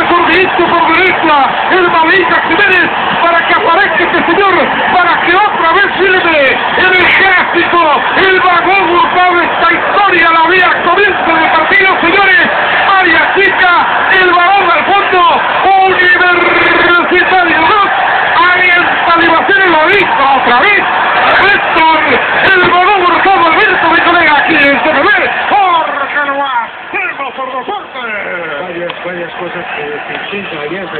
servicio de por derecha, el Maleica Jiménez, para que aparezca este señor, para que otra vez sirve en el clásico, el vagón Hurtado, esta historia la vía comienzo del partido, señores, área chica, el balón al fondo, Universitario 2, alienta Libacero lo hizo otra vez, Héctor, el balón Hurtado, Alberto, mi colega aquí en CNB, Jorge Noah, por dos fuerte. Varias, varias cosas que se intentan.